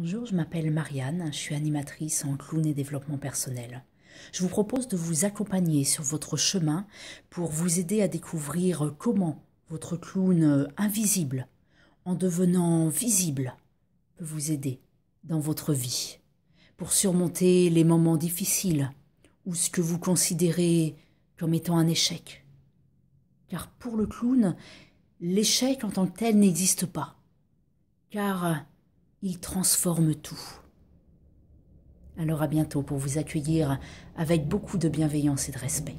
Bonjour, je m'appelle Marianne, je suis animatrice en clown et développement personnel. Je vous propose de vous accompagner sur votre chemin pour vous aider à découvrir comment votre clown invisible, en devenant visible, peut vous aider dans votre vie pour surmonter les moments difficiles ou ce que vous considérez comme étant un échec. Car pour le clown, l'échec en tant que tel n'existe pas. Car il transforme tout. Alors à bientôt pour vous accueillir avec beaucoup de bienveillance et de respect.